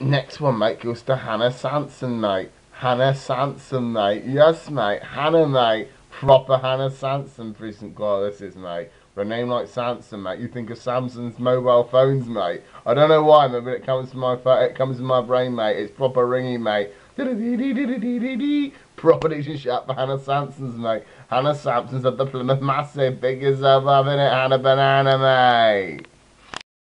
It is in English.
Next one, mate, goes to Hannah Sansom, mate. Hannah Sansom, mate. Yes, mate. Hannah, mate. Proper Hannah Sansom for girl This is, mate. For a name like Sansom, mate, you think of Samsung's mobile phones, mate. I don't know why, mate, but it comes to my it comes to my brain, mate. It's proper ringy, mate. Proper diction shout for Hannah Sansom's, mate. Hannah Sampson's at the Plymouth Massive. biggest ever up in it, Hannah Banana, mate.